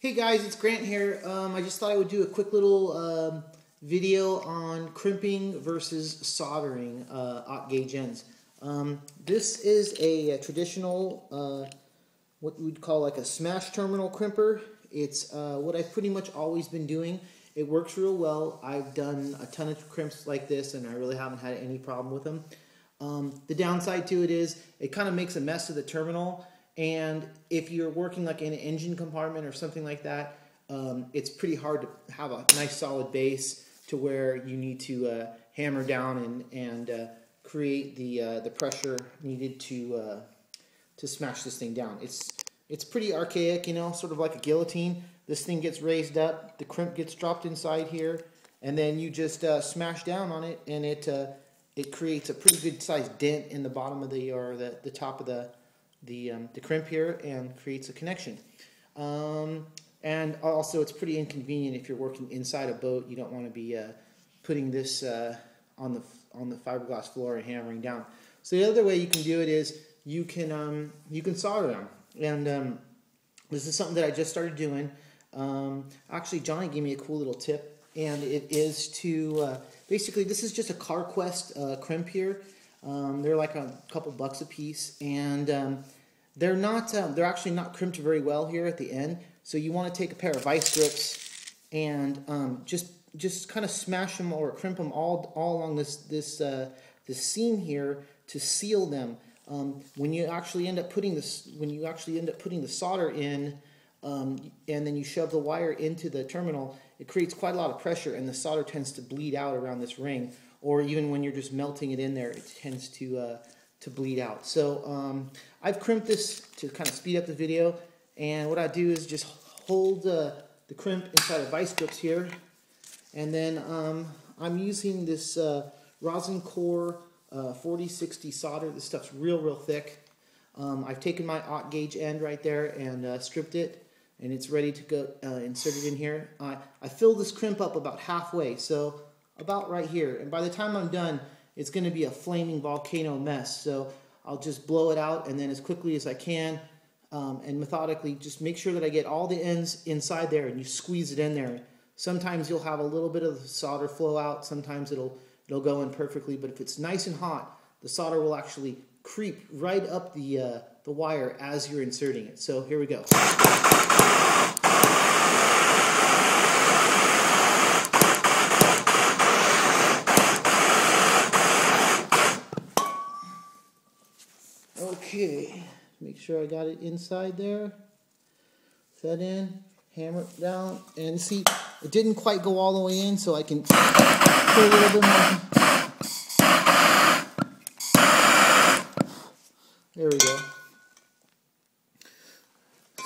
Hey guys, it's Grant here. Um, I just thought I would do a quick little um, video on crimping versus soldering uh, OC gauge ends. Um, this is a, a traditional, uh, what we'd call like a smash terminal crimper. It's uh, what I've pretty much always been doing. It works real well. I've done a ton of crimps like this and I really haven't had any problem with them. Um, the downside to it is it kind of makes a mess of the terminal and if you're working like in an engine compartment or something like that, um, it's pretty hard to have a nice solid base to where you need to uh, hammer down and, and uh, create the, uh, the pressure needed to, uh, to smash this thing down. It's, it's pretty archaic, you know, sort of like a guillotine. This thing gets raised up, the crimp gets dropped inside here, and then you just uh, smash down on it, and it, uh, it creates a pretty good sized dent in the bottom of the, or the, the top of the, the, um, the crimp here and creates a connection. Um, and also it's pretty inconvenient if you're working inside a boat. You don't want to be uh, putting this uh, on, the, on the fiberglass floor and hammering down. So the other way you can do it is you can, um, you can solder them. And um, this is something that I just started doing. Um, actually, Johnny gave me a cool little tip, and it is to uh, basically this is just a CarQuest uh, crimp here. Um, they're like a couple bucks a piece, and um, they're not. Um, they're actually not crimped very well here at the end. So you want to take a pair of vice grips and um, just just kind of smash them or crimp them all all along this this uh, this seam here to seal them. Um, when you actually end up putting this, when you actually end up putting the solder in, um, and then you shove the wire into the terminal, it creates quite a lot of pressure, and the solder tends to bleed out around this ring or even when you're just melting it in there, it tends to uh, to bleed out. So um, I've crimped this to kind of speed up the video, and what I do is just hold uh, the crimp inside of vice grips here, and then um, I'm using this uh, rosin core uh, 4060 solder. This stuff's real, real thick. Um, I've taken my OC gauge end right there and uh, stripped it, and it's ready to go uh, inserted in here. I fill this crimp up about halfway, so about right here. And by the time I'm done, it's going to be a flaming volcano mess. So I'll just blow it out and then as quickly as I can um, and methodically just make sure that I get all the ends inside there and you squeeze it in there. Sometimes you'll have a little bit of solder flow out. Sometimes it'll, it'll go in perfectly. But if it's nice and hot, the solder will actually creep right up the, uh, the wire as you're inserting it. So here we go. Okay, make sure I got it inside there. Set in, hammer it down, and see, it didn't quite go all the way in, so I can put a little bit more. There we go.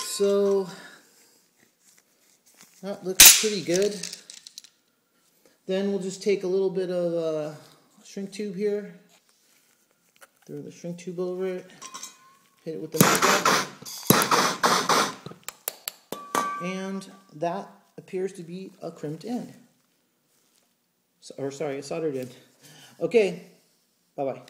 So, that looks pretty good. Then we'll just take a little bit of uh, shrink tube here Throw the shrink tube over it. Hit it with the makeup. And that appears to be a crimped end. So, or sorry, a soldered end. Okay, bye-bye.